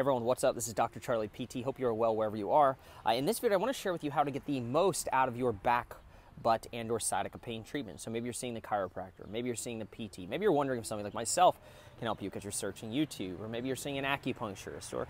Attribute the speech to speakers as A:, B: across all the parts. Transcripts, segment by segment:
A: everyone, what's up? This is Dr. Charlie PT. Hope you're well wherever you are. Uh, in this video, I want to share with you how to get the most out of your back, butt, and or sciatica pain treatment. So maybe you're seeing the chiropractor, maybe you're seeing the PT, maybe you're wondering if somebody like myself can help you because you're searching YouTube, or maybe you're seeing an acupuncturist, or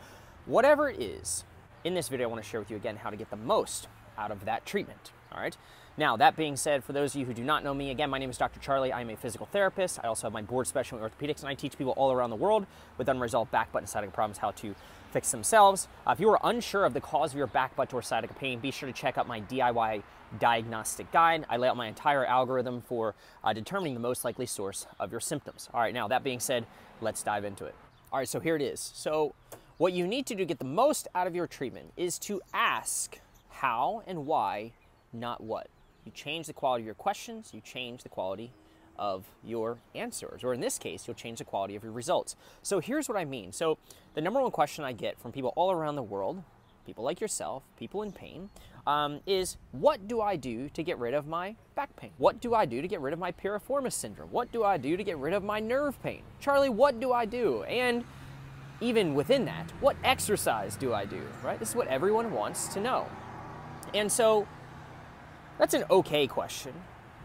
A: whatever it is. In this video, I want to share with you again how to get the most out of that treatment. All right. Now, that being said, for those of you who do not know me, again, my name is Dr. Charlie. I'm a physical therapist. I also have my board special in orthopedics, and I teach people all around the world with unresolved back, butt, and sciatica problems how to fix themselves. Uh, if you are unsure of the cause of your back, butt, or sciatica pain, be sure to check out my DIY diagnostic guide. I lay out my entire algorithm for uh, determining the most likely source of your symptoms. All right, now, that being said, let's dive into it. All right, so here it is. So, what you need to do to get the most out of your treatment is to ask how and why, not what. You change the quality of your questions, you change the quality of your answers, or in this case, you'll change the quality of your results. So here's what I mean. So the number one question I get from people all around the world, people like yourself, people in pain, um, is what do I do to get rid of my back pain? What do I do to get rid of my piriformis syndrome? What do I do to get rid of my nerve pain? Charlie, what do I do? And even within that, what exercise do I do? Right? This is what everyone wants to know. And so that's an okay question,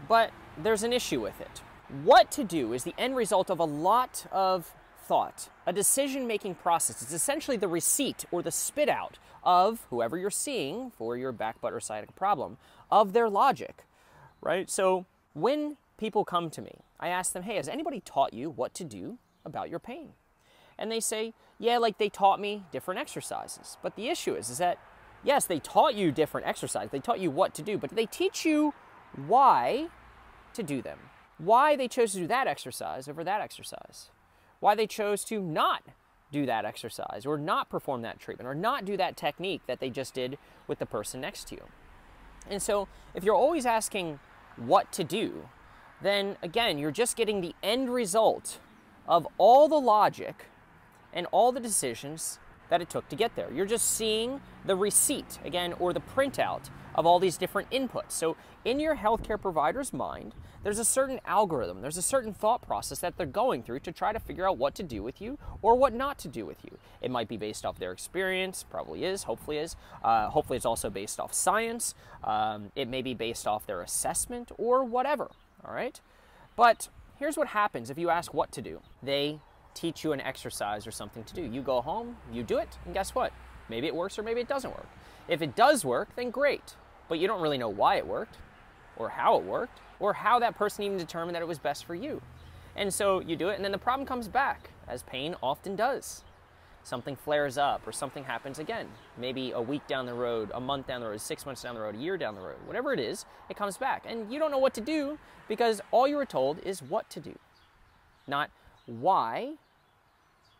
A: but there's an issue with it. What to do is the end result of a lot of thought, a decision making process. It's essentially the receipt or the spit out of whoever you're seeing for your back, butt, or sciatica problem of their logic, right? So when people come to me, I ask them, hey, has anybody taught you what to do about your pain? And they say, yeah, like they taught me different exercises. But the issue is, is that yes, they taught you different exercises, they taught you what to do, but did they teach you why to do them? Why they chose to do that exercise over that exercise? Why they chose to not do that exercise or not perform that treatment or not do that technique that they just did with the person next to you? And so, if you're always asking what to do, then again, you're just getting the end result of all the logic and all the decisions that it took to get there. You're just seeing the receipt, again, or the printout of all these different inputs. So, in your healthcare provider's mind, there's a certain algorithm, there's a certain thought process that they're going through to try to figure out what to do with you or what not to do with you. It might be based off their experience, probably is, hopefully is. Uh, hopefully, it's also based off science. Um, it may be based off their assessment or whatever, all right? But here's what happens if you ask what to do. They teach you an exercise or something to do. You go home, you do it, and guess what? Maybe it works or maybe it doesn't work. If it does work, then great. But you don't really know why it worked, or how it worked, or how that person even determined that it was best for you. And so you do it, and then the problem comes back, as pain often does. Something flares up, or something happens again. Maybe a week down the road, a month down the road, six months down the road, a year down the road, whatever it is, it comes back. And you don't know what to do because all you were told is what to do, not why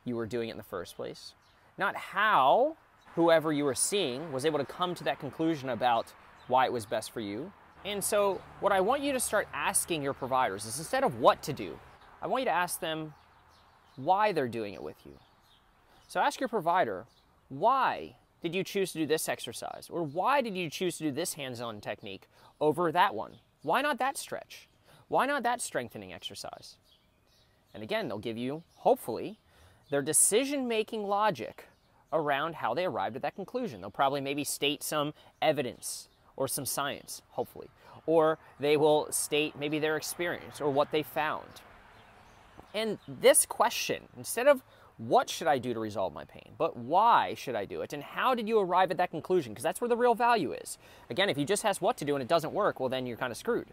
A: you were doing it in the first place, not how whoever you were seeing was able to come to that conclusion about why it was best for you. And so, what I want you to start asking your providers is instead of what to do, I want you to ask them why they're doing it with you. So, ask your provider, why did you choose to do this exercise? Or why did you choose to do this hands on technique over that one? Why not that stretch? Why not that strengthening exercise? And again, they'll give you, hopefully, their decision making logic around how they arrived at that conclusion. They'll probably maybe state some evidence or some science, hopefully, or they will state maybe their experience or what they found. And this question, instead of what should I do to resolve my pain, but why should I do it, and how did you arrive at that conclusion? Because that's where the real value is. Again, if you just ask what to do and it doesn't work, well, then you're kind of screwed.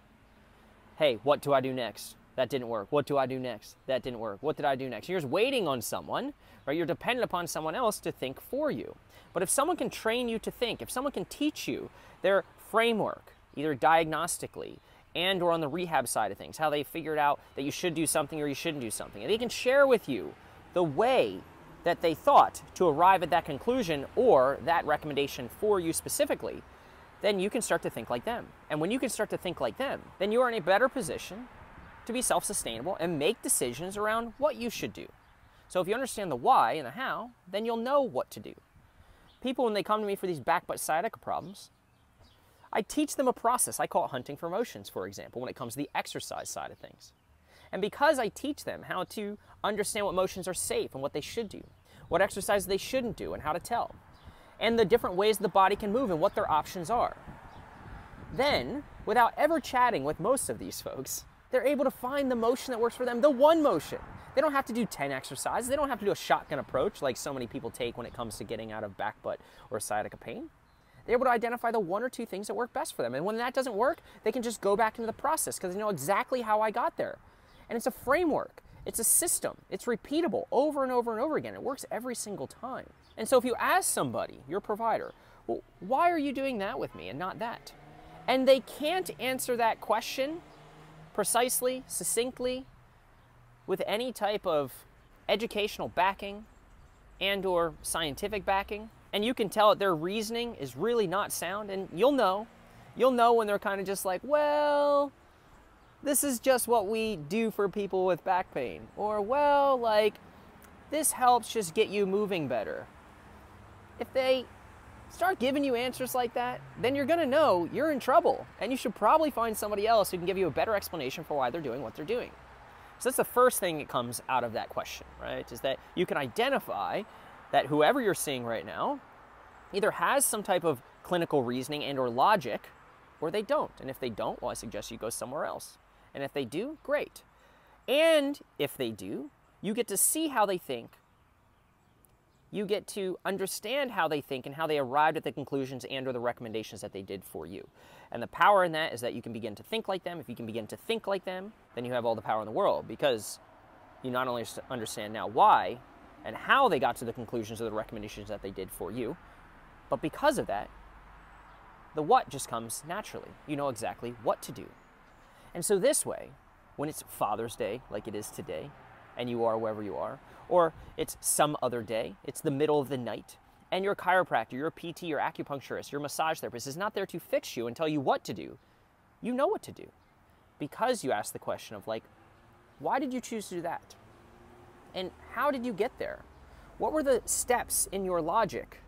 A: Hey, what do I do next? That didn't work. What do I do next? That didn't work. What did I do next? You're just waiting on someone, right? You're dependent upon someone else to think for you. But if someone can train you to think, if someone can teach you their framework, either diagnostically and or on the rehab side of things, how they figured out that you should do something or you shouldn't do something, and they can share with you the way that they thought to arrive at that conclusion or that recommendation for you specifically, then you can start to think like them. And when you can start to think like them, then you are in a better position to be self sustainable and make decisions around what you should do. So if you understand the why and the how, then you'll know what to do. People, when they come to me for these back butt sciatica problems, I teach them a process. I call it hunting for motions, for example, when it comes to the exercise side of things. And because I teach them how to understand what motions are safe and what they should do, what exercise they shouldn't do and how to tell, and the different ways the body can move and what their options are. Then, without ever chatting with most of these folks, they're able to find the motion that works for them, the one motion. They don't have to do 10 exercises. They don't have to do a shotgun approach like so many people take when it comes to getting out of back, butt, or sciatica pain. They're able to identify the one or two things that work best for them. And when that doesn't work, they can just go back into the process because they know exactly how I got there. And it's a framework, it's a system, it's repeatable over and over and over again. It works every single time. And so if you ask somebody, your provider, well, why are you doing that with me and not that? And they can't answer that question precisely, succinctly, with any type of educational backing and or scientific backing. And you can tell that their reasoning is really not sound. And you'll know. You'll know when they're kind of just like well this is just what we do for people with back pain. Or well like this helps just get you moving better. If they start giving you answers like that, then you're to know you're in trouble. And you should probably find somebody else who can give you a better explanation for why they're doing what they're doing. So that's the first thing that comes out of that question, right? Is that you can identify that whoever you're seeing right now either has some type of clinical reasoning and or logic or they don't. And if they don't, well, I suggest you go somewhere else. And if they do, great. And if they do, you get to see how they think you get to understand how they think and how they arrived at the conclusions and or the recommendations that they did for you. And the power in that is that you can begin to think like them. If you can begin to think like them, then you have all the power in the world because you not only understand now why and how they got to the conclusions or the recommendations that they did for you, but because of that, the what just comes naturally. You know exactly what to do. And so this way, when it's Father's Day, like it is today, and you are wherever you are, or it's some other day, it's the middle of the night, and your chiropractor, your PT, your acupuncturist, your massage therapist is not there to fix you and tell you what to do. You know what to do because you ask the question of, like, why did you choose to do that? And how did you get there? What were the steps in your logic?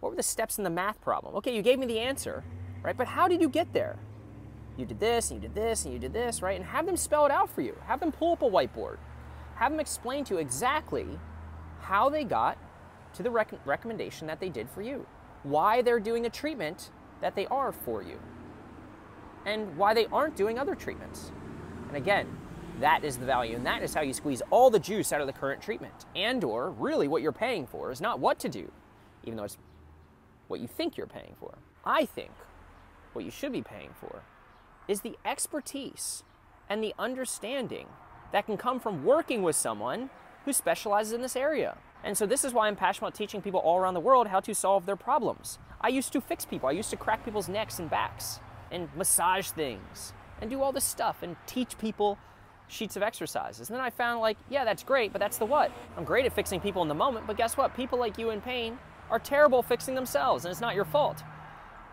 A: What were the steps in the math problem? Okay, you gave me the answer, right? But how did you get there? You did this, and you did this, and you did this, right? And have them spell it out for you. Have them pull up a whiteboard have them explain to you exactly how they got to the rec- recommendation that they did for you, why they're doing the treatment that they are for you, and why they aren't doing other treatments. And again, that is the value, and that is how you squeeze all the juice out of the current treatment. And or really what you're paying for is not what to do, even though it's what you think you're paying for. I think what you should be paying for is the expertise and the understanding that can come from working with someone who specializes in this area. And so this is why I'm passionate about teaching people all around the world how to solve their problems. I used to fix people. I used to crack people's necks and backs and massage things and do all this stuff and teach people sheets of exercises. And then I found like, yeah, that's great, but that's the what? I'm great at fixing people in the moment, but guess what? People like you in pain are terrible fixing themselves and it's not your fault.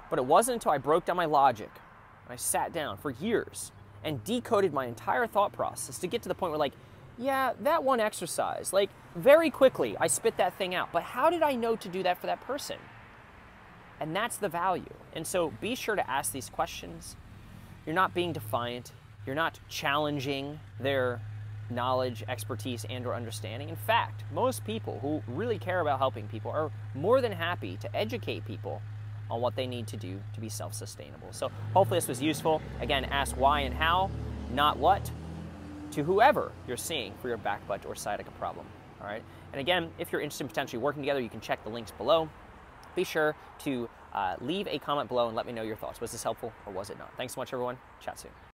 A: But it wasn't until I broke down my logic and I sat down for years and decoded my entire thought process to get to the point where, like, yeah, that one exercise, like, very quickly I spit that thing out. But how did I know to do that for that person? And that's the value. And so be sure to ask these questions. You're not being defiant, you're not challenging their knowledge, expertise, and or understanding. In fact, most people who really care about helping people are more than happy to educate people on what they need to do to be self sustainable. So, hopefully, this was useful. Again, ask why and how, not what, to whoever you're seeing for your back, butt, or sciatica problem. All right. And again, if you're interested in potentially working together, you can check the links below. Be sure to uh, leave a comment below and let me know your thoughts. Was this helpful or was it not? Thanks so much, everyone. Chat soon.